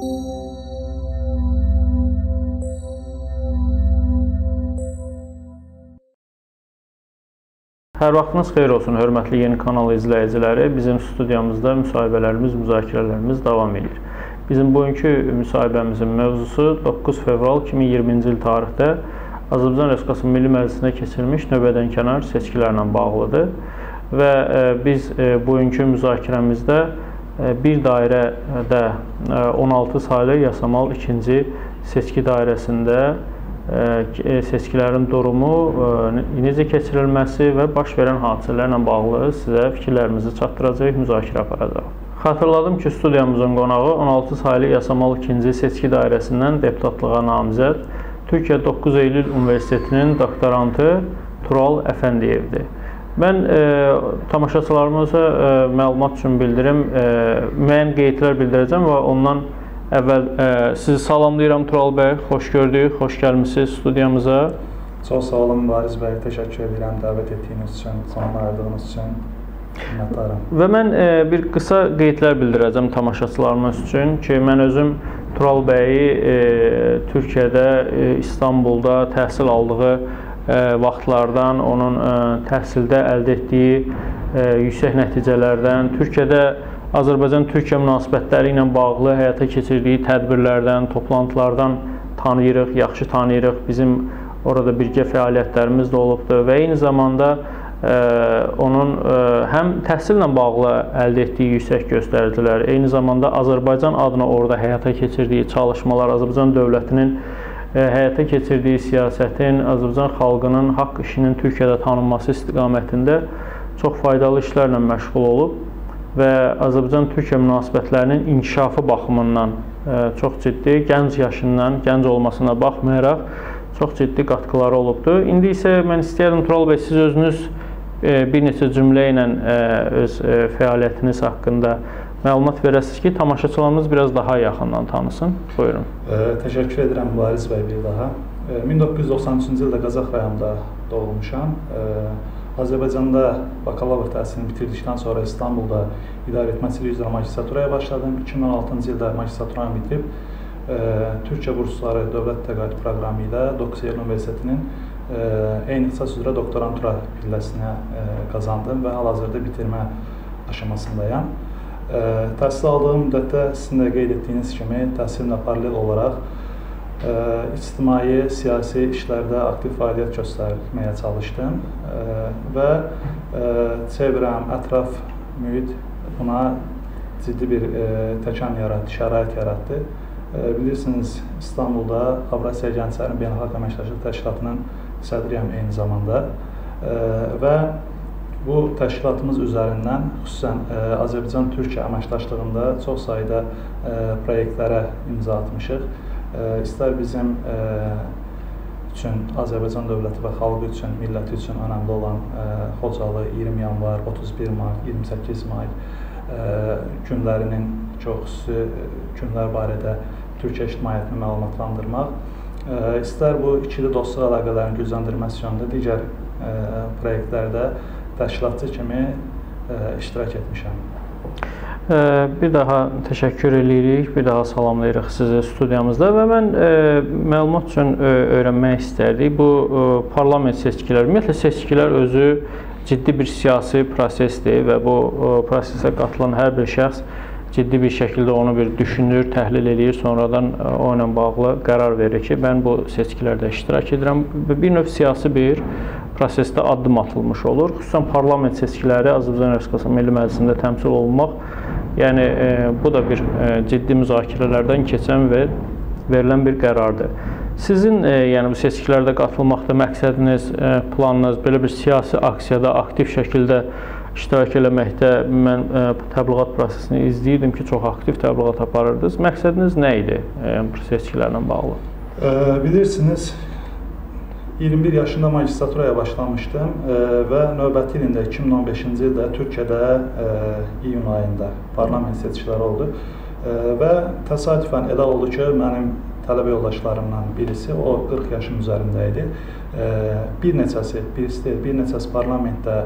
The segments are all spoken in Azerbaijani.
Hər vaxtınız xeyir olsun, hörmətli Yeni kanal izləyiciləri. Bizim studiyamızda müsahibələrimiz, müzakirələrimiz davam edir. Bizim bugünkü müsahibəmizin mövzusu 9 fevral 2020-ci il tarixdə Azərbaycan Respublikası Milli Məclisinə keçirilmiş növbədənkənar seçkilərlə bağlıdır. Və e, biz e, bugünkü müzakirəmizdə bir dairədə 16 saylı yasamal ikinci seçki dairəsində seçkilərin durumu, necə keçirilməsi və baş verən hadisələrlə bağlı sizə fikirlərimizi çatdıracaq, müzakirə aparacaq. Xatırladım ki, studiyamızın qonağı 16 saylı Yasamal 2-ci seçki dairəsindən deputatlığa namizəd Türkiyə 9 Eylül Universitetinin doktorantı Tural Əfəndiyevdir. Mən e, tamaşaçılarımıza e, məlumat üçün bildirim, e, müəyyən qeydlər bildirəcəm və ondan Əvvəl e, sizi salamlayıram Tural bəy. Xoş gördük. Xoş gəlmisiniz studiyamıza. Çox sağ olun Mübariz bəy. Təşəkkür edirəm dəvət etdiyiniz üçün, zaman ayırdığınız üçün. Minnətdaram. Və mən e, bir qısa qeydlər bildirəcəm tamaşaçılarımız üçün ki, mən özüm Tural bəyi e, Türkiyədə, ə, İstanbulda təhsil aldığı vaxtlardan, onun ə, təhsildə əldə etdiyi ə, yüksək nəticələrdən, Türkiyədə Azərbaycan-Türkiyə münasibətləri ilə bağlı həyata keçirdiyi tədbirlərdən, toplantılardan tanıyırıq, yaxşı tanıyırıq. Bizim orada birgə fəaliyyətlərimiz də olubdur və eyni zamanda ə, e, onun ə, e, həm təhsillə bağlı əldə etdiyi yüksək göstəricilər, eyni zamanda Azərbaycan adına orada həyata keçirdiyi çalışmalar, Azərbaycan dövlətinin e, həyata keçirdiyi siyasətin, Azərbaycan xalqının haqq işinin Türkiyədə tanınması istiqamətində çox faydalı işlərlə məşğul olub və Azərbaycan-Türkiyə münasibətlərinin inkişafı baxımından e, çox ciddi, gənc yaşından, gənc olmasına baxmayaraq çox ciddi qatqıları olubdur. İndi isə mən istəyərdim Tural bəy siz özünüz e, bir neçə cümlə ilə e, öz fəaliyyətiniz haqqında məlumat verəsiniz ki, tamaşaçılarımız biraz daha yaxından tanısın. Buyurun. Təşəkkür edirəm Mübariz bəy bir daha. 1993-cü ildə Qazax rayonunda doğulmuşam. Azərbaycanda bakalavr təhsilini bitirdikdən sonra İstanbulda idarəetməçilik üzrə magistraturaya başladım. 2016-cı ildə magistraturanı bitirib e, Türkiyə bursları dövlət təqaüd proqramı ilə 9 Eylül Universitetinin e, eyni ixtisas üzrə doktorantura pilləsinə e, qazandım və hal-hazırda bitirmə aşamasındayam. E, təhsil aldığım müddətdə sizin də qeyd etdiyiniz kimi təhsilimlə paralel olaraq ictimai, siyasi işlərdə aktiv fəaliyyət göstərməyə çalışdım və çevrəm, ətraf mühit buna ciddi bir təkan yaratdı, şərait yaratdı. Bilirsiniz, İstanbulda Avrasiya Gənclərin Beynəlxalq Əməkdaşlıq Təşkilatının sədriyəm eyni zamanda və bu təşkilatımız üzərindən xüsusən Azərbaycan-Türkiyə əməkdaşlığında çox sayda proyektlərə imza atmışıq. İstər bizim üçün Azərbaycan dövləti və xalqı üçün, milləti üçün önəmli olan Xocalı 20 yanvar, 31 mart, 28 may günlərinin çox xüsusi günlər barədə Türkiyə ictimaiyyətini məlumatlandırmaq, istər bu ikili dostluq əlaqələrinin gücləndirilməsi yönündə digər proyektlərdə təşkilatçı kimi iştirak etmişəm. Bir daha təşəkkür edirik, bir daha salamlayırıq sizi studiyamızda və mən e, məlumat üçün e, öyrənmək istərdik. Bu e, parlament seçkiləri, ümumiyyətlə seçkilər özü ciddi bir siyasi prosesdir və bu e, prosesə qatılan hər bir şəxs ciddi bir şəkildə onu bir düşünür, təhlil eləyir, sonradan e, o ilə bağlı qərar verir ki, mən bu seçkilərdə iştirak edirəm bir növ siyasi bir prosesdə addım atılmış olur. Xüsusən parlament seçkiləri Azərbaycan Respublikası Milli Məclisində təmsil olunmaq Yəni e, bu da bir e, ciddi müzakirələrdən keçən və verilən bir qərardır. Sizin e, yəni bu seçkilərdə qatılmaqda məqsədiniz, e, planınız belə bir siyasi aksiyada aktiv şəkildə iştirak eləməkdə mən e, təbliğat prosesini izləyirdim ki, çox aktiv təbliğat aparırdınız. Məqsədiniz nə idi e, bu seçkilərlə bağlı? E, bilirsiniz, 21 yaşında magistraturaya başlamışdım e, və növbəti ilində 2015-ci ildə Türkiyədə e, iyun ayında parlament seçkiləri oldu e, və təsadüfən elə oldu ki, mənim tələbə yoldaşlarımdan birisi, o 40 yaşın üzərində idi. Bir neçəsi, birisi deyil, bir neçəsi parlamentdə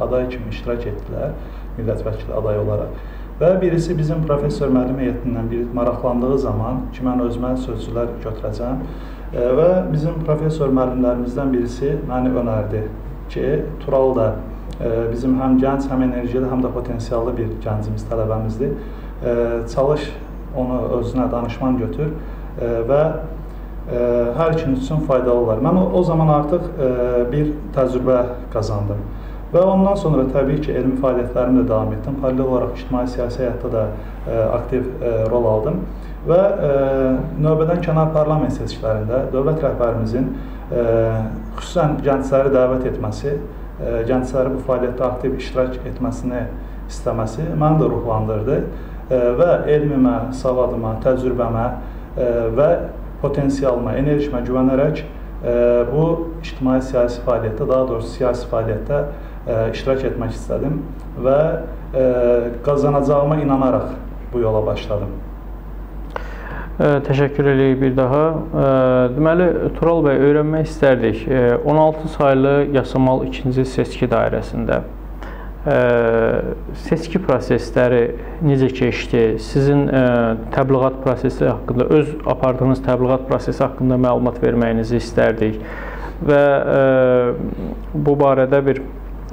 aday kimi iştirak etdilər, millət vəkili aday olaraq. Və birisi bizim professor müəllim heyətindən bir maraqlandığı zaman ki, mən özümə sözcülər götürəcəm və bizim professor müəllimlərimizdən birisi məni önərdi ki, Tural da bizim həm gənc, həm enerjili, həm də potensiallı bir gəncimiz, tələbəmizdir. Çalış onu özünə danışman götür və hər ikiniz üçün faydalı olar. Mən o, zaman artıq bir təcrübə qazandım. Və ondan sonra təbii ki, elmi fəaliyyətlərimlə davam etdim. Paralel olaraq ictimai-siyasi həyatda da aktiv rol aldım və ə, növbədən kənar parlament seçkilərində dövlət rəhbərimizin ə, xüsusən gəncləri dəvət etməsi, ə, gəncləri bu fəaliyyətdə aktiv iştirak etməsini istəməsi məni də ruhlandırdı ə, və elmimə, savadıma, təcrübəmə ə, və potensialıma, enerjimə güvənərək ə, bu ictimai-siyasi fəaliyyətdə, daha doğrusu siyasi fəaliyyətdə iştirak etmək istədim və qazanacağıma inanaraq bu yola başladım. Təşəkkür edirik bir daha. Deməli, Tural bəy, öyrənmək istərdik. 16 saylı Yasamal 2-ci seçki dairəsində seçki prosesləri necə keçdi? Sizin təbliğat prosesi haqqında, öz apardığınız təbliğat prosesi haqqında məlumat verməyinizi istərdik və bu barədə bir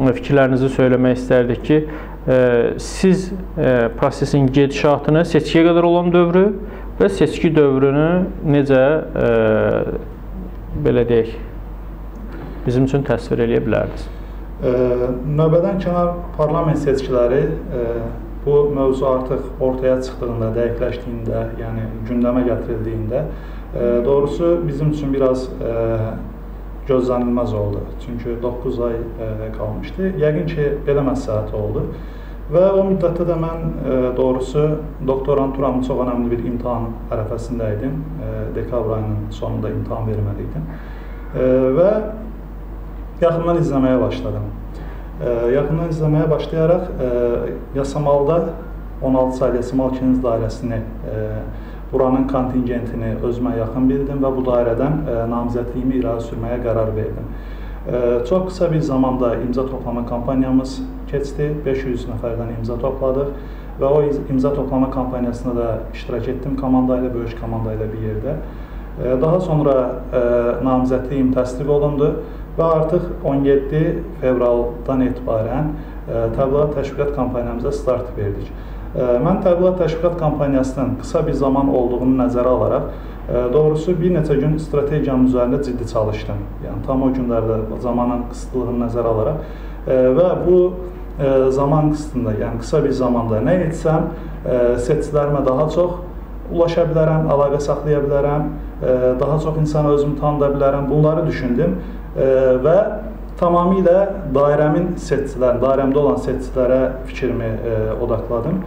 fikirlərinizi söyləmək istərdik ki, siz prosesin gedişatını, seçkiyə qədər olan dövrü və seçki dövrünü necə e, belə deyək, bizim üçün təsvir eləyə bilərdiniz? Növbədən kənar parlament seçkiləri bu mövzu artıq ortaya çıxdığında, dəqiqləşdiyində, yəni gündəmə gətirildiyində doğrusu bizim üçün biraz gözlənilməz oldu. Çünki 9 ay ə, e, qalmışdı. Yəqin ki, belə məsləhət oldu. Və o müddətdə də mən e, doğrusu doktoranturamın çox önəmli bir imtahan ərəfəsində idim. E, dekabr ayının sonunda imtahan verməli idim. Ə, və yaxından izləməyə başladım. Yaxından izləməyə başlayaraq Yasamalda 16 saylı Yasamal 2-ci dairəsini buranın kontingentini özümə yaxın bildim və bu dairədən e, namizədliyimi irəli sürməyə qərar verdim. E, çox qısa bir zamanda imza toplama kampaniyamız keçdi. 500 nəfərdən imza topladıq və o imza toplama kampaniyasında da iştirak etdim komanda ilə, böyük komanda ilə bir yerdə. E, daha sonra ə, namizədliyim təsdiq olundu və artıq 17 fevraldan etibarən ə, təbliğat təşviqat kampaniyamıza start verdik. Mən təbliğat təşviqat kampaniyasının qısa bir zaman olduğunu nəzərə alaraq, doğrusu bir neçə gün strategiyam üzərində ciddi çalışdım. Yəni tam o günlərdə zamanın qısıtlığını nəzərə alaraq və bu zaman qısıtında, yəni qısa bir zamanda nə etsəm, seçicilərimə daha çox ulaşa bilərəm, əlaqə saxlaya bilərəm, daha çox insana özümü tanıda bilərəm. Bunları düşündüm və tamamilə dairəmin seçicilərinə, dairəmdə olan seçicilərə fikrimi odaqladım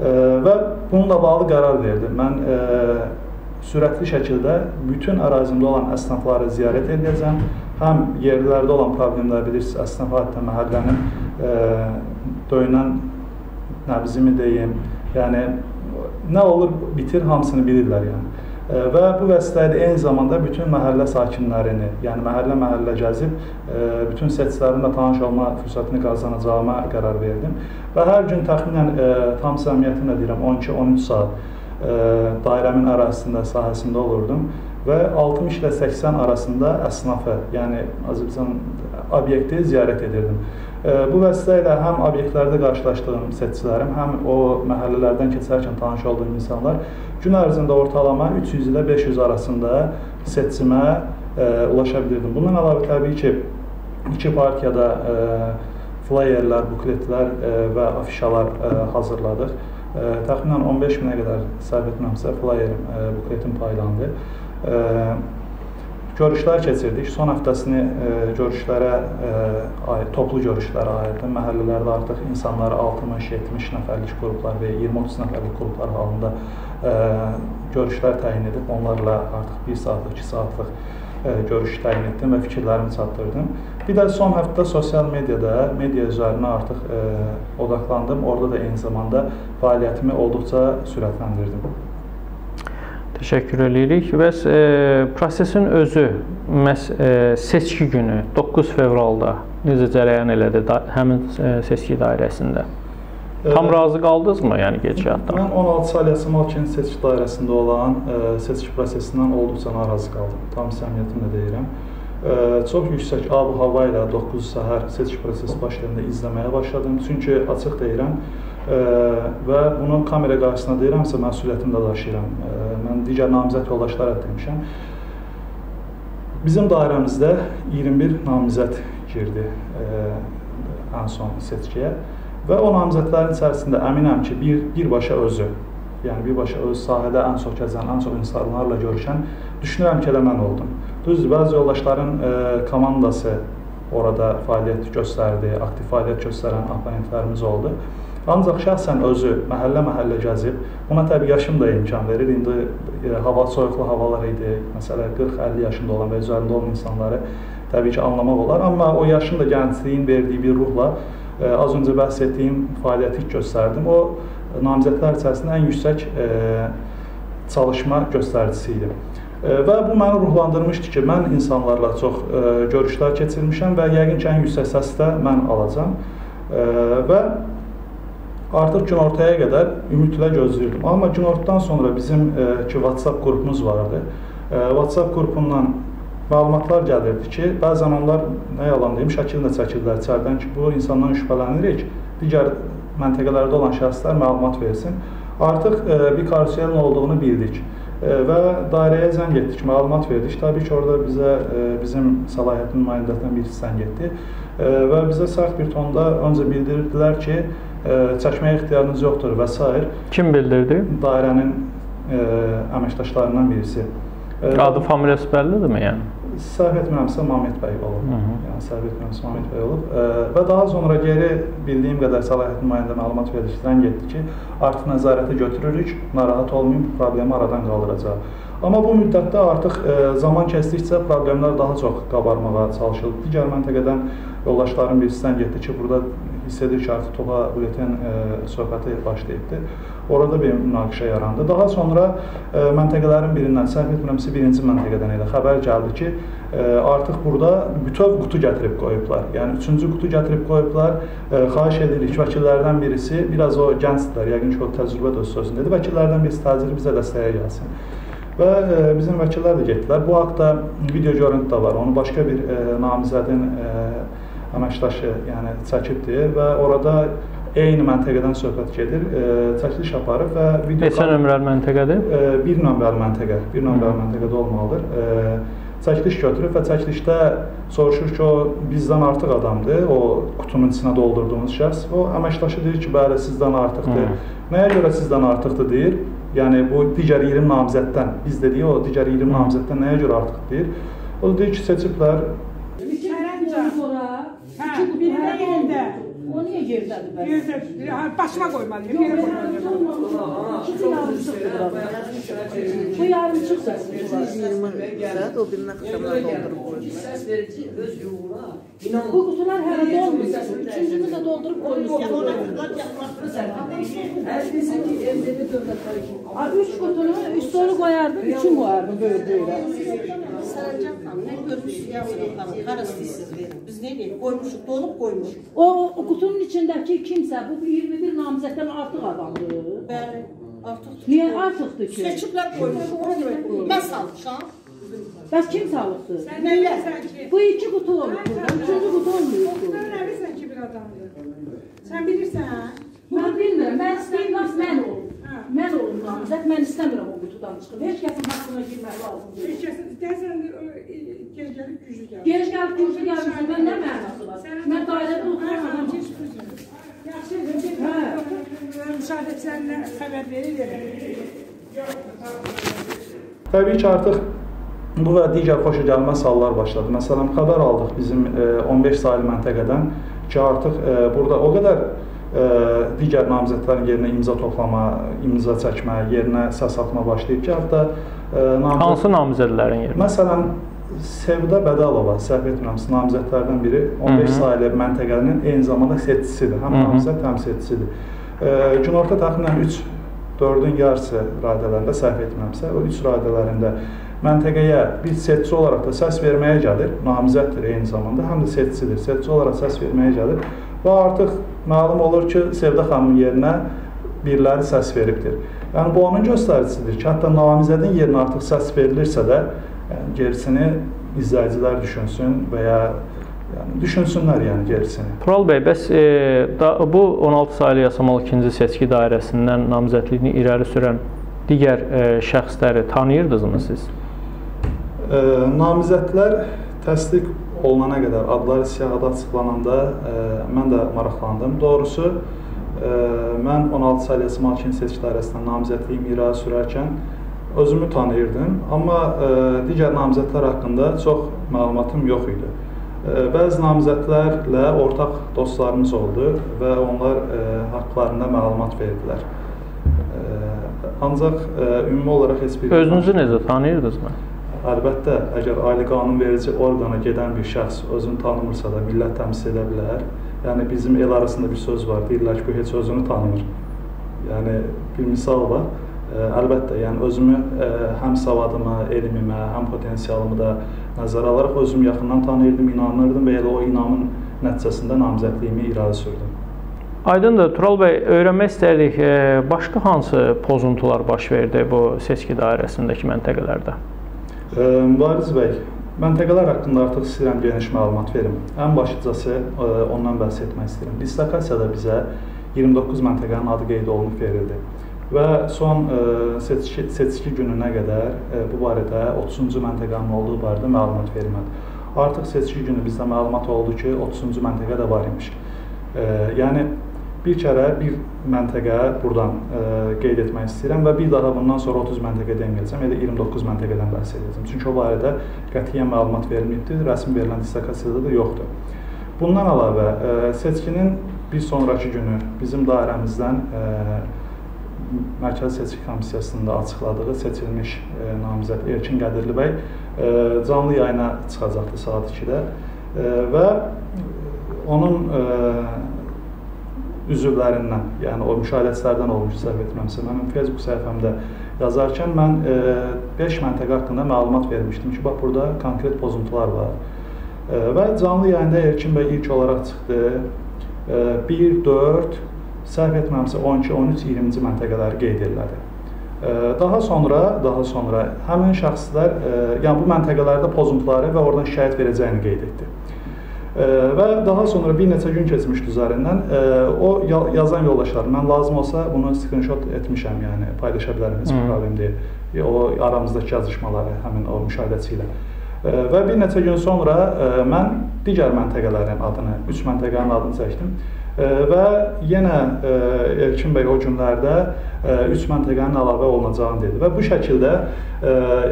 və bununla bağlı qərar verdim. Mən e, sürətli şəkildə bütün ərazimdə olan əsnafları ziyarət edəcəm. Həm yerlərdə olan problemlər bilirsiniz, əsnaf adətən məhəllənin e, döyünən nəbzimi deyim, yəni nə olur bitir hamısını bilirlər yəni. Və bu vəsitədə eyni zamanda bütün məhəllə sakinlərini, yəni məhəllə-məhəllə gəzib bütün seçicilərimlə tanış olma fürsətini qazanacağıma qərar verdim. Və hər gün təxminən tam səmiyyətimlə deyirəm 12-13 saat dairəmin ərazisində, sahəsində olurdum və 60 ilə 80 arasında əsnafı, yəni Azərbaycan obyekti ziyarət edirdim. Bu vəsitə ilə həm obyektlərdə qarşılaşdığım seçicilərim, həm o məhəllələrdən keçərkən tanış olduğum insanlar gün ərzində ortalama 300 ilə 500 arasında seçimə ə, ulaşa bilirdim. Bundan əlavə təbii ki, iki partiyada ə, flyerlər, bukletlər və afişalar hazırladıq. Ə, təxminən 15 minə qədər səhv etməmsə flyerim, ə, bukletim paylandı. Ə, görüşlər keçirdik. Son həftəsini e, görüşlərə e, aid, toplu görüşlərə ayırdım. Məhəllələrdə artıq insanları 60-70 nəfərlik qruplar və 20-30 nəfərlik qruplar halında e, görüşlər təyin edib onlarla artıq 1 saatlıq, 2 saatlıq e, görüş təyin etdim və fikirlərimi çatdırdım. Bir də son həftə sosial mediada, media üzərinə artıq e, odaqlandım. Orada da eyni zamanda fəaliyyətimi olduqca sürətləndirdim. Təşəkkür eləyirik. Və e, prosesin özü məs e, seçki günü 9 fevralda necə cərəyan elədi da, həmin e, seçki dairəsində? Tam razı qaldınızmı, yəni gedişatdan? Mən 16 saylı Yasamal seçki dairəsində olan ə, seçki prosesindən olduqca narazı qaldım. Tam səmiyyətimlə deyirəm. Ə, çox yüksək ab-hava ilə 9 səhər seçki prosesi başlayanda izləməyə başladım. Çünki açıq deyirəm ə, və bunu kamera qarşısında deyirəmsə məsuliyyətimi də daşıyıram. Ə, mən digər namizəd yoldaşlara da demişəm. Bizim dairəmizdə 21 namizəd girdi ə, ən son seçkiyə. Və o namizədlərin içərisində əminəm ki, bir birbaşa özü, yəni birbaşa öz sahədə ən çox gəzən, ən çox insanlarla görüşən düşünürəm ki, elə mən oldum. Düzdür, bəzi yoldaşların e, komandası orada fəaliyyət göstərdi, aktiv fəaliyyət göstərən abonentlərimiz oldu. Ancaq şəxsən özü məhəllə-məhəllə gəzib, buna təbii yaşım da imkan verir. İndi e, hava soyuqlu havalar idi. Məsələn, 40-50 yaşında olan və üzərində olan insanları təbii ki, anlamaq olar, amma o yaşın da gəncliyin verdiyi bir ruhla az öncə bəhs etdiyim fəaliyyəti göstərdim. O namizədlər içərisində ən yüksək çalışma göstəricisi idi. Və bu məni ruhlandırmışdı ki, mən insanlarla çox görüşlər keçirmişəm və yəqin ki, ən yüksək səsi də mən alacam. Və artıq günortaya qədər ümidlə gözləyirdim. Amma günortadan sonra bizim ki, WhatsApp qrupumuz vardı. WhatsApp qrupundan məlumatlar gəlirdi ki, bəzən onlar nə yalan deyim, şəkil də çəkirlər içəridən ki, bu insandan şübhələnirik, digər məntəqələrdə olan şəxslər məlumat versin. Artıq e, bir karuselin olduğunu bildik e, və dairəyə zəng etdik, məlumat verdik. Təbii ki, orada bizə e, bizim səlahiyyətin nümayəndələrindən birisi zəng etdi e, və bizə sərt bir tonda öncə bildirdilər ki, e, çəkməyə ixtiyarınız yoxdur və s. Kim bildirdi? Dairənin e, əməkdaşlarından birisi. E, Adı, familiyası bəllidirmi yəni? Səhv etmirəmsə Mamət bəy olub. Hı -hı. Yəni səhv etmirəmsə Mamət bəy olub. E, və daha sonra geri bildiyim qədər səlahiyyət nümayəndə məlumat verilişdən getdi ki, artıq nəzarətə götürürük, narahat olmayın, bu problemi aradan qaldıracaq. Amma bu müddətdə artıq e, zaman keçdikcə problemlər daha çox qabarmağa çalışıldı. Digər məntəqədən yoldaşlarım birisindən getdi ki, burada hiss edir ki, artıq topa bülleten e, söhbəti başlayıbdı. Orada bir münaqişə yarandı. Daha sonra e, məntəqələrin birindən, səhv etmirəmsə birinci məntəqədən elə xəbər gəldi ki, e, artıq burada bütöv qutu gətirib qoyublar. Yəni üçüncü qutu gətirib qoyublar. E, xahiş edirik vəkillərdən birisi, biraz o gəncdirlər, yəqin ki, o təcrübə də öz sözündədir. Vəkillərdən birisi təcili bizə dəstəyə gəlsin. Və e, bizim vəkillər də getdilər. Bu haqda video görüntü də var. Onu başqa bir e, namizədin e, əməkdaşı, yəni çəkibdir və orada eyni məntəqədən söhbət gedir. Çəkiliş aparıb və video Neçə nömrəli məntəqədir? E, bir nömrəli məntəqə, bir nömrəli məntəqədə olmalıdır. Çəkiliş götürüb və çəkilişdə soruşur ki, o bizdən artıq adamdır, o qutunun içinə doldurduğumuz şəxs. O əməkdaşı deyir ki, bəli, sizdən artıqdır. Hı. Nəyə görə sizdən artıqdır deyir. Yəni bu digər 20 namizəddən, biz dediyi o digər 20 namizəddən nəyə görə artıq deyir. O da deyir ki, seçiblər O niyə gerdədir bəs? Yerdə, başına qoymalıyım, yerə qoymalıyım. Bu yarımçıq səs. 120 saat o birinə xətamlar doldurub qoymuş. Səs verici öz yoluna Bu qutular hələ dolmur. Üçüncünü də doldurub qoymuşsunuz. Hər desin ki, MDB dövlətləri kimi. Ha, üç qutunu üstünü qoyardı, üçün qoyardı böyle böyle. Sərəncam xanım, nə görmüşsünüz Yasemin xanım? Hara istəyirsiniz verin. Biz nə edək? Qoymuşuq, dolub qoymuşuq. O, o qutunun içindəki kimsə bu 21 namizəddən artıq adamdır. Bəli, artıq. Niyə artıqdır ki? Seçiblər qoymuşuq, ona görə mən salmışam. Bəs kim sağlıqdır? Sən nə bilirsən ki? Bu iki qutu olub burada, üçüncü qutu olmuyor. Sən nə bilirsən ki, bir adamdır? Sən bilirsən? Mən bilmirəm, mən istəyirəm, bax mən olum. Mən olum namizəd, mən istəmirəm o qutudan çıxım. Heç kəsin haqqına girmək lazım deyil. Heç kəs deyəsən gec gəlib güclü gəlir. Gec gəlib güclü gəlmişsə mən nə mənası var? Mən dairədə oturan adamam. Yaxşı, etsən xəbər verir. Təbii ki, artıq bu və digər xoşagəlməz hallar başladı. Məsələn, xəbər aldıq bizim 15 e, saylı məntəqədən ki, artıq e, burada o qədər ə, digər namizədlərin yerinə imza toplama, imza çəkmə, yerinə səs atma başlayıb ki, hətta ə, namizəd... hansı namizədlərin yerinə? Məsələn, Sevda Bədalova, səhv etmirəmsə, namizədlərdən biri 15 saylı məntəqənin eyni zamanda seçicisidir. Həm namizəd, həm seçicisidir. Günorta təxminən 3 4-ün yarısı radələrində səhv etmirəmsə, o 3 radələrində məntəqəyə bir seçici olaraq da səs verməyə gəlir, namizəddir eyni zamanda, həm də seçicidir. Seçici olaraq səs verməyə gəlir və artıq məlum olur ki, Sevda xanımın yerinə biriləri səs veribdir. Yəni bu onun göstəricisidir ki, hətta namizədin yerinə artıq səs verilirsə də, yəni gerisini izləyicilər düşünsün və ya yəni düşünsünlər yəni gerisini. Tural bəy, bəs e, da, bu 16 saylı yasamal ikinci seçki dairəsindən namizədliyini irəli sürən digər e, şəxsləri tanıyırdınızmı siz? E, namizədlər təsdiq olunana qədər adları siyahıda açıqlananda e, mən də maraqlandım. Doğrusu e, mən 16 saylı yasamal ikinci seçki dairəsindən namizədliyimi irəli sürərkən özümü tanıyırdım, amma e, digər namizədlər haqqında çox məlumatım yox idi. Bəzi namizədlərlə ortaq dostlarımız oldu və onlar ə, haqqlarında məlumat verdilər. Ə, ancaq ə, ümumi olaraq heç bir Özünüzü necə tanıyırdınızmı? Əlbəttə, əgər ali qanunverici orqana gedən bir şəxs özünü tanımırsa da millət təmsil edə bilər. Yəni bizim el arasında bir söz var, deyirlər ki, bu heç özünü tanımır. Yəni bir misal var. Əlbəttə, yəni özümü həm savadımı, elmimə, həm potensialımı da nəzərə alaraq özüm yaxından tanıyırdım, inanırdım və elə o inamın nəticəsində namizədliyimi irəli sürdüm. Aydındır, Tural bəy, öyrənmək istəyirik, başqa hansı pozuntular baş verdi bu seçki dairəsindəki məntəqələrdə? Mübariz bəy, məntəqələr haqqında artıq istəyirəm geniş məlumat verim. Ən başlıcası ondan bəhs etmək istəyirəm. Listakasiyada bizə 29 məntəqənin adı qeyd olunub verildi və son e, seçki, seçki gününə qədər e, bu barədə 30-cu məntəqənin olduğu barədə məlumat verilmədi. Artıq seçki günü bizdə məlumat oldu ki, 30-cu məntəqə də var imiş. E, yəni bir kərə bir məntəqə buradan ə, qeyd etmək istəyirəm və bir daha bundan sonra 30 məntəqə deməyəcəm, elə 29 məntəqədən bəhs edəcəm. Çünki o barədə qətiyyən məlumat verilməyibdir, rəsmi verilən dissertasiyada da yoxdur. Bundan əlavə seçkinin bir sonrakı günü bizim dairəmizdən Mərkəzi Seçki Komissiyasında açıqladığı seçilmiş e, namizəd Elçin Qədirli bəy e, canlı yayına çıxacaqdı saat 2-də e, və onun e, üzvlərindən, yəni o müşahidəçilərdən olmuş səhv etmirəmsə, mənim Facebook səhifəmdə yazarkən mən 5 e, məntəqə haqqında məlumat vermişdim ki, bax burada konkret pozuntular var. E, və canlı yayında Elçin bəy ilk olaraq çıxdı. E, 1 4 səhv etmirəmsə 12, 13, 20-ci məntəqələri qeyd edilədi. Daha sonra, daha sonra həmin şəxslər, yəni bu məntəqələrdə pozuntuları və oradan şikayət verəcəyini qeyd etdi. Və daha sonra bir neçə gün keçmişdi üzərindən o yazan yoldaşlar, mən lazım olsa bunu screenshot etmişəm, yəni paylaşa bilərəm, heç bir problem deyil. O aramızdakı yazışmaları həmin o müşahidəçi ilə. Və bir neçə gün sonra mən digər məntəqələrin adını, 3 məntəqənin adını çəkdim və yenə Elkin bəy o günlərdə 3 məntəqənin əlavə olunacağını dedi və bu şəkildə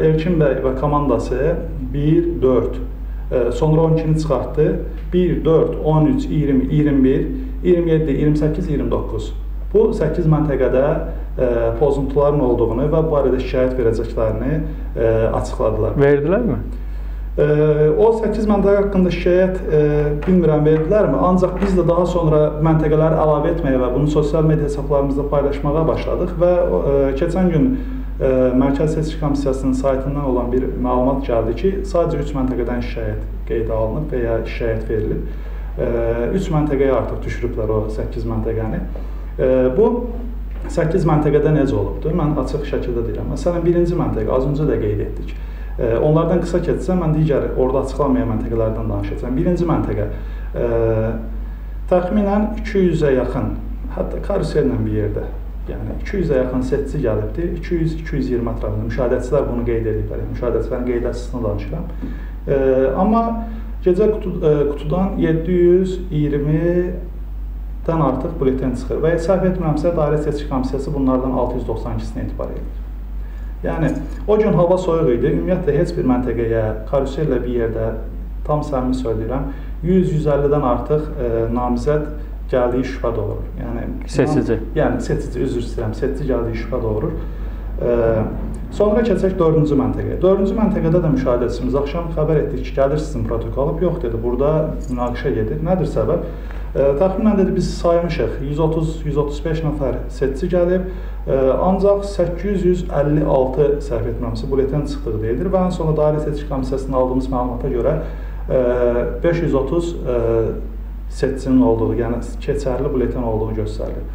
Elkin bəy və komandası 1 4 sonra 12-ni çıxartdı. 1 4 13 20 21 27 28 29 Bu 8 məntəqədə pozuntuların olduğunu və bu barədə şikayət verəcəklərini açıqladılar. Verdilərmi? O 8 məntəqə haqqında şikayət e, bilmirəm verdilərmi, ancaq biz də daha sonra məntəqələri əlavə etməyə və bunu sosial media hesablarımızda paylaşmağa başladıq və e, keçən gün e, Mərkəzi Seçki Komissiyasının saytından olan bir məlumat gəldi ki, sadəcə 3 məntəqədən şikayət qeydə alınıb və ya şikayət verilib. 3 məntəqəyə artıq düşürüblər o 8 məntəqəni. Bu 8 məntəqədə necə olubdur? Mən açıq şəkildə deyirəm. Məsələn, birinci məntəqə az öncə də qeyd etdik. Onlardan qısa keçsəm, mən digər orada açıqlanmayan məntəqələrdən danışacağam. Birinci məntəqə ə, təxminən 200-ə yaxın, hətta karusellə bir yerdə, yəni 200-ə yaxın setçi gəlibdi. 200-220 ətrafında müşahidəçilər bunu qeyd ediblər. Müşahidəçilərin qeyd əsasında danışıram. Ə, amma gecə qutu, ə, qutudan 720 dən artıq bulletin çıxır və səhv etmirəmsə, Dairə Seçki Komissiyası bunlardan 692-sinə etibar edir. Yəni o gün hava soyuq idi. Ümumiyyətlə heç bir məntəqəyə karusellə bir yerdə tam səmimi söyləyirəm, 100-150-dən artıq e, namizəd gəldiyi şübhə doğurur. Yəni seçici. Yəni seçici, üzr istəyirəm, seçici gəldiyi şübhə doğurur. E, sonra keçək 4-cü məntəqəyə. 4-cü məntəqədə də müşahidəçimiz axşam xəbər etdik ki, gəlir sizin protokolub. Yox dedi, burada münaqişə gedir. Nədir səbəb? E, təxminən dedi biz saymışıq 130-135 nəfər seçici gəlib. Ancaq 856 səhv etmirəmsə bulletin çıxdığı deyilir və ən sonunda Dairə Seçki Komissiyasından aldığımız məlumata görə 530 seçicinin olduğu, yəni keçərli buletin olduğu göstərilir.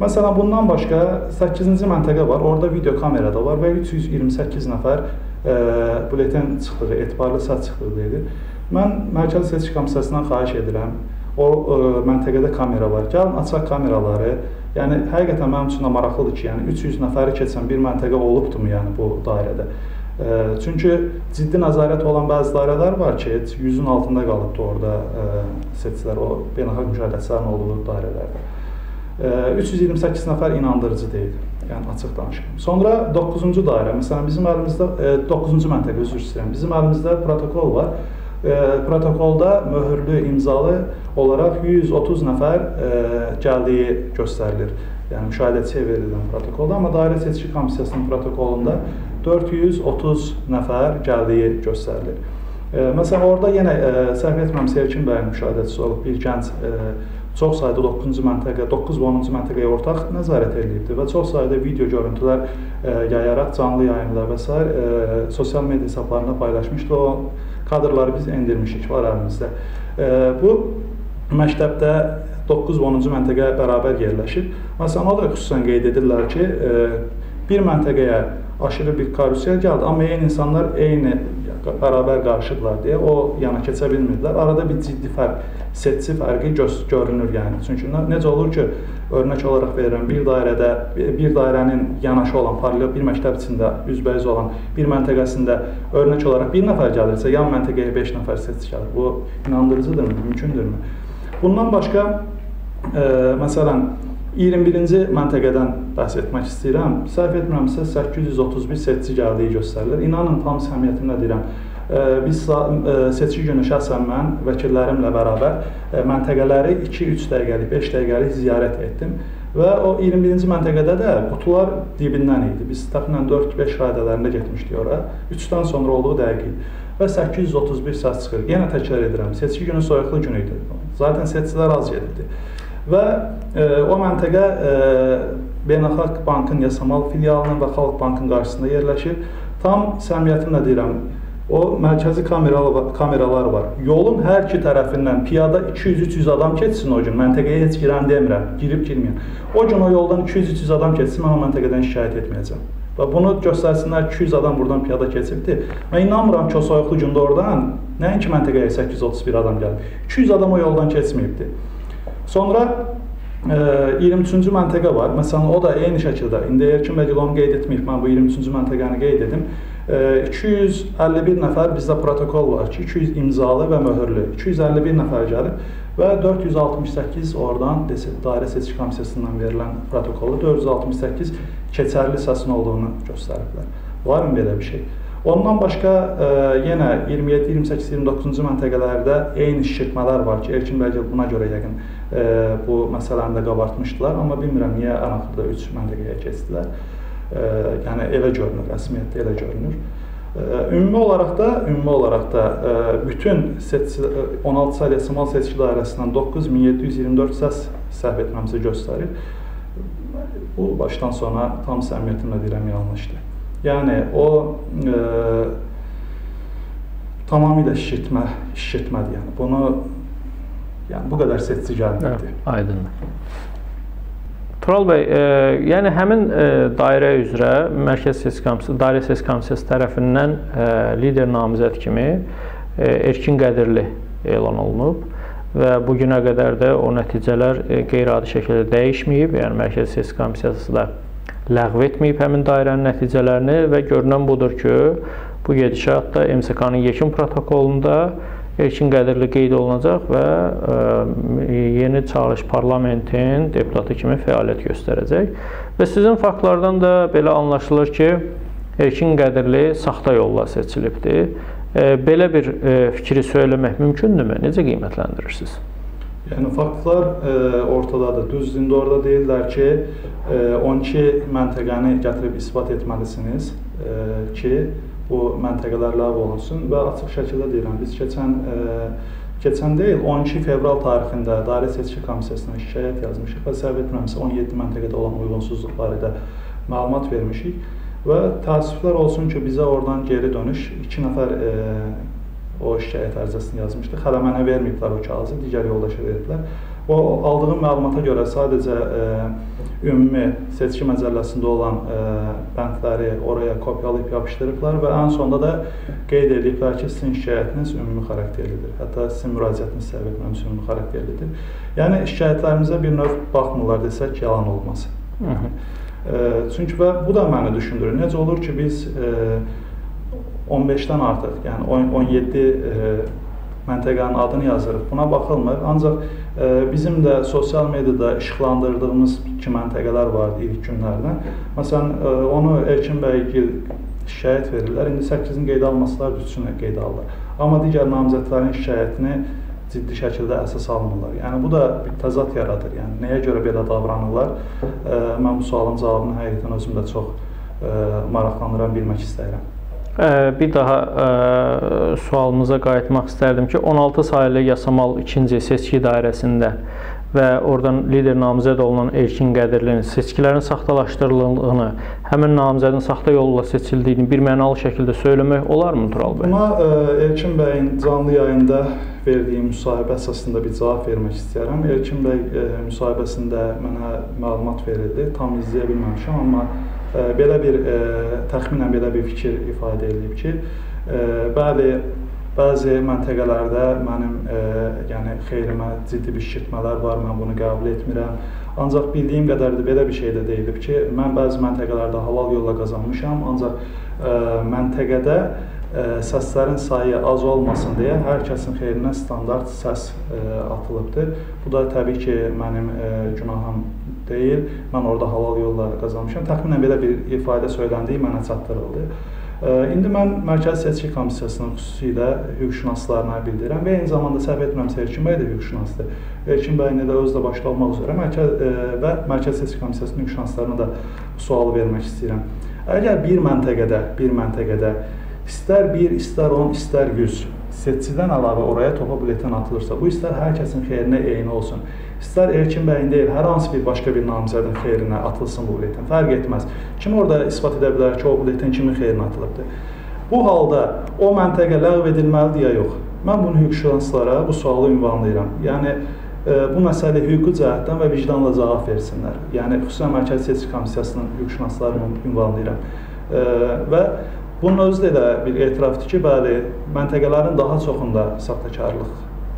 Məsələn, bundan başqa 8-ci məntəqə var. Orada video kamera da var və 328 nəfər e, buletin çıxdığı, etibarlı səs çıxdığı deyilir. Mən Mərkəzi Seçki Komissiyasından xahiş edirəm. O ə, məntəqədə kamera var. Gəlin açaq kameraları. Yəni həqiqətən mənim üçün də maraqlıdır ki, yəni 300 nəfəri keçən bir məntəqə olubdumu yəni bu dairədə? Ə, çünki ciddi nəzarət olan bəzi dairələr var ki, heç 100-ün altında qalıbdı orada ə, seçicilər o beynəlxalq müşahidəçilərin olduğu dairələrdə. Ə, 328 nəfər inandırıcı deyil. Yəni açıq danışım. Sonra 9-cu dairə, məsələn bizim əlimizdə 9-cu məntəqə üzr istəyirəm. Bizim əlimizdə protokol var e, protokolda möhürlü, imzalı olaraq 130 nəfər gəldiyi göstərilir. Yəni müşahidəçiyə verilən protokolda, amma dairə seçki komissiyasının protokolunda 430 nəfər gəldiyi göstərilir. Məsələn, orada yenə səhv etmirəmsə Erkin bəyin müşahidəçisi olub bir gənc çox sayda 9-cu məntəqə, 9 və 10-cu məntəqəyə ortaq nəzarət edilibdi və çox sayda video görüntülər yayaraq canlı yayımda və s. Sosial media hesablarında paylaşmışdı. O kadrları biz endirmişik, var əlimizdə. Bu məktəbdə 9 və 10-cu məntəqə bərabər yerləşir. Məsələn, da xüsusən qeyd edirlər ki, e, bir məntəqəyə aşırı bir karusel gəldi, amma eyni insanlar eyni bərabər qarşıdırlar deyə o yana keçə bilmirdilər. Arada bir ciddi fərq, seçici fərqi görünür yəni. Çünki necə olur ki, örnək olaraq verirəm, bir dairədə bir dairənin yanaşı olan paralel bir məktəb içində üzbəüz olan bir məntəqəsində örnək olaraq bir nəfər gəlirsə, yan məntəqəyə 5 nəfər seçici gəlir. Bu inandırıcıdırmı, mümkündürmü? Bundan başqa e, məsələn 21-ci məntəqədən bəhs etmək istəyirəm. Səhv etmirəmsə 831 seçici gəldiyi göstərilir. İnanın tam səmiyyətimlə deyirəm. Biz seçki günü şəxsən mən vəkillərimlə bərabər məntəqələri 2-3 dəqiqəlik, 5 dəqiqəlik ziyarət etdim və o 21-ci məntəqədə də qutular dibindən idi. Biz təxminən 4-5 radələrində getmişdik ora. 3-dən sonra olduğu dəqiq idi və 831 səs çıxır. Yenə təkrar edirəm, seçki günü soyuqlu gün idi. Zaten seçicilər az gedirdi. Və e, o məntəqə e, Beynəlxalq Bankın Yasamal filialının və Xalq Bankın qarşısında yerləşir. Tam səmiyyətimlə deyirəm, o mərkəzi kameralar, kameralar var. Yolun hər iki tərəfindən piyada 200-300 adam keçsin o gün. Məntəqəyə heç girən demirəm, girib girməyən. O gün o yoldan 200-300 adam keçsin, mən o məntəqədən şikayət etməyəcəm. Və bunu göstərsinlər 200 adam buradan piyada keçibdi. Mən inanmıram ki, o soyuqlu gündə oradan nəinki məntəqəyə 831 adam gəlib. 200 adam o yoldan keçməyibdi. Sonra e, 23-cü məntəqə var. Məsələn, o da eyni şəkildə. İndi Erkin bəy onu qeyd etməyib. Mən bu 23-cü məntəqəni qeyd edim. E, 251 nəfər bizdə protokol var ki, 200 imzalı və möhürlü. 251 nəfər gəlib və 468 oradan dairə seçki komissiyasından verilən protokolu 468 keçərli səsin olduğunu göstəriblər. Varmı belə bir şey? Ondan başqa e, yenə 27, 28, 29-cu məntəqələrdə eyni şişirtmələr var ki, Erkin bəy buna görə yəqin bu məsələni də qabartmışdılar, amma bilmirəm niyə ən axırda 3 məntəqəyə keçdilər. Yəni elə görünür, rəsmiyyətdə elə görünür. Ümumi olaraq da, ümumi olaraq da e, bütün seçki 16 saylı Simal seçki dairəsindən 9724 səs səhv etməmizə göstərir. Bu başdan sona tam səmiyyətimlə deyirəm yanlışdır. Yəni o e, tamamilə şişirtmə, şişirtmədir. Yəni bunu yəni bu qədər seçici gəlmirdi. Hə, aydındır. Tural bəy, e, yəni həmin e, dairə üzrə Mərkəz Seçki Komissiyası, Dairə Seçki Komissiyası tərəfindən e, lider namizəd kimi e, Erkin Qədirli elan olunub və bu günə qədər də o nəticələr e, qeyri-adi şəkildə dəyişməyib. Yəni Mərkəz Seçki Komissiyası da ləğv etməyib həmin dairənin nəticələrini və görünən budur ki, bu gedişat da MSK-nın yekun protokolunda Erkin Qədirli qeyd olunacaq və e, yeni çağırış parlamentin deputatı kimi fəaliyyət göstərəcək. Və sizin faktlardan da belə anlaşılır ki, Erkin Qədirli saxta yolla seçilibdir. E, belə bir e, fikri söyləmək mümkündürmü? Necə qiymətləndirirsiniz? Yəni faktlar e, ortadadır. Düz indi orada deyirlər ki, e, 12 məntəqəni gətirib isbat etməlisiniz e, ki, bu məntəqələr ləğv olunsun və açıq şəkildə deyirəm, biz keçən e, keçən deyil, 12 fevral tarixində Dairə Seçki Komissiyasına şikayət yazmışıq və səhv etmirəmsə 17 məntəqədə olan uyğunsuzluq barədə məlumat vermişik və təəssüflər olsun ki, bizə oradan geri dönüş 2 nəfər e, o şikayət ərizəsini yazmışdıq. Hələ mənə verməyiblər o kağızı, digər yoldaşa veriblər. O aldığım məlumata görə sadəcə ə, ümumi seçki məcəlləsində olan ə, bəndləri oraya kopyalayıb yapışdırıblar və ən sonda da qeyd ediblər ki, sizin şikayətiniz ümumi xarakterlidir. Hətta sizin müraciətiniz səbəb etməmiş ümumi xarakterlidir. Yəni şikayətlərimizə bir növ baxmırlar desək yalan olmaz. Hı -hı. Ə, çünki və bu da məni düşündürür. Necə olur ki, biz ə, 15-dən artıq, yəni 17 ə, məntəqənin adını yazırıq. Buna baxılmır. Ancaq e, bizim də sosial mediada işıqlandırdığımız iki məntəqələr vardı ilk günlərdən. Məsələn, e, onu Erkin bəy şikayət verirlər. İndi 8-in qeydə almasılar üçünə qeydə alırlar. Amma digər namizədlərin şikayətini ciddi şəkildə əsas almırlar. Yəni bu da bir təzad yaradır. Yəni nəyə görə belə davranırlar? E, mən bu sualın cavabını həqiqətən özüm də çox maraqlanıram, bilmək istəyirəm. Bir daha sualımıza qayıtmaq istərdim ki, 16 sayılı Yasamal 2-ci seçki dairəsində və oradan lider namizəd olunan Erkin Qədirlinin seçkilərin saxtalaşdırıldığını, həmin namizədin saxta yolla seçildiyini bir mənalı şəkildə söyləmək olarmı Tural bəy? Buna Erkin bəyin canlı yayında verdiyi müsahibə əsasında bir cavab vermək istəyirəm. Erkin bəy müsahibəsində mənə məlumat verildi. Tam izləyə bilməmişəm, amma belə bir təxminən belə bir fikir ifadə edib ki, bəli bəzi məntəqələrdə mənim yəni xeyrimə ciddi bir şişirtmələr var, mən bunu qəbul etmirəm. Ancaq bildiyim qədərdir belə bir şey də deyilib ki, mən bəzi məntəqələrdə halal yolla qazanmışam, ancaq məntəqədə səslərin sayı az olmasın deyə hər kəsin xeyrinə standart səs atılıbdır. Bu da təbii ki, mənim günahım deyil. Mən orada halal yolla qazanmışam. Təxminən belə bir ifadə söyləndiyi mənə çatdırıldı. İndi mən Mərkəzi Seçki Komissiyasının xüsusilə hüquqşünaslarına bildirirəm və eyni zamanda səhv etmirəmsə Erkin bəy də hüquqşünasdır. Erkin bəylə də özü də başda olmaq üzrə Mərkəz və Mərkəzi Seçki Komissiyasının hüquqşünaslarına da sual vermək istəyirəm. Əgər bir məntəqədə, bir məntəqədə istər 1, istər 10, istər 100 seçidən əlavə oraya topa biletin atılırsa, bu istər hər kəsin xeyrinə eyni olsun. İstər Erkin bəyin deyil, hər hansı bir başqa bir namizədin xeyrinə atılsın bu biletin. Fərq etməz. Kim orada isbat edə bilər ki, o biletin kimin xeyrinə atılıbdır? Bu halda o məntəqə ləğv edilməlidir ya yox? Mən bunu hüquqşünaslara bu sualı ünvanlayıram. Yəni e, bu məsələ hüquqi cəhətdən və vicdanla cavab versinlər. Yəni xüsusən Mərkəzi Seçki Komissiyasının hüquqşünaslarını ünvanlayıram. E, və Bunun özü də bir etirafdır ki, bəli, məntəqələrin daha çoxunda saxtakarlıq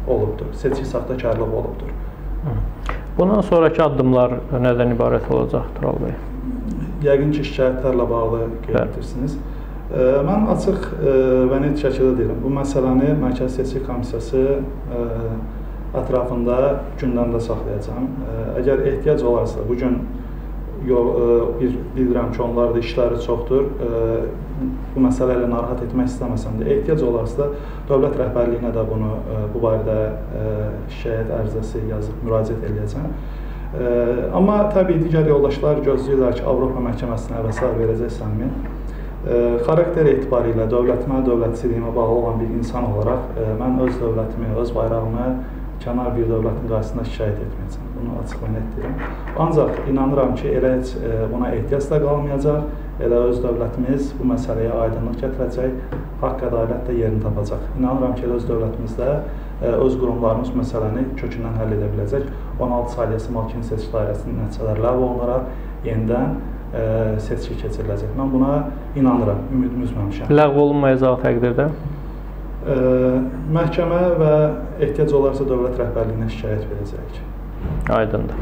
olubdur, seçki saxtakarlığı olubdur. Bundan sonraki addımlar nədən ibarət olacaq Tural bəy? Yəqin ki, şikayətlərlə bağlı qeyd. Mən açıq və net şəkildə deyirəm, bu məsələni Mərkəzi Seçki Komissiyası ətrafında gündəmdə saxlayacağam. Əgər ehtiyac olarsa, bu gün bir bilirəm ki, onlar da işləri çoxdur. Bu məsələ ilə narahat etmək istəməsəm də ehtiyac olarsa dövlət rəhbərliyinə də bunu bu barədə şikayət ərizəsi yazıb müraciət edəcəm. Amma təbii digər yoldaşlar gözləyirlər ki, Avropa məhkəməsinə vəsait verəcəksənmi? Xarakter etibarilə dövlətimə, dövlətçiliyimə bağlı olan bir insan olaraq mən öz dövlətimi, öz bayrağımı kənar bir dövlətin qarşısında şikayət etməyəcəm. Bunu açıq və net deyirəm. Ancaq inanıram ki, elə heç e, buna ehtiyac da qalmayacaq. Elə öz dövlətimiz bu məsələyə aydınlıq gətirəcək, haqq ədalət də yerini tapacaq. İnanıram ki, elə öz dövlətimizdə e, öz qurumlarımız məsələni kökündən həll edə biləcək. 16 saylı Malkin seçki dairəsinin nəticələri ləğv olunaraq yenidən ə, e, seçki keçiriləcək. Mən buna inanıram, ümidimi üzməmişəm. Ləğv olunmayacağı təqdirdə ə, məhkəmə və ehtiyac olarsa dövlət rəhbərliyinə şikayət verəcəyik. Aydındır.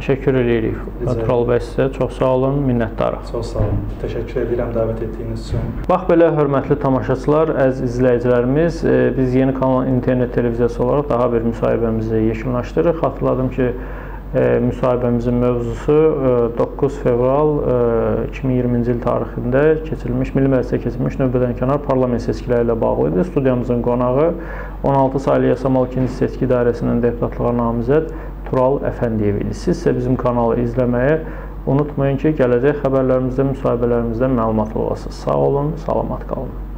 Təşəkkür edirik. Tural bəy sizə çox sağ olun, minnətdarıq. Çox sağ olun. Təşəkkür edirəm dəvət etdiyiniz üçün. Bax belə hörmətli tamaşaçılar, əziz izləyicilərimiz, e, biz Yeni Kanal internet televiziyası olaraq daha bir müsahibəmizi yekunlaşdırırıq. Xatırladım ki, müsahibəmizin mövzusu 9 fevral 2020-ci il tarixində keçirilmiş, Milli Məclisdə keçirilmiş növbədənkənar parlament seçkiləri ilə bağlı idi. Studiyamızın qonağı 16 saylı Yasamal 2-ci seçki idarəsinin deputatlığa namizəd Tural Əfəndiyev idi. Siz isə bizim kanalı izləməyi unutmayın ki, gələcək xəbərlərimizdə, müsahibələrimizdə məlumatlı olasınız. Sağ olun, salamat qalın.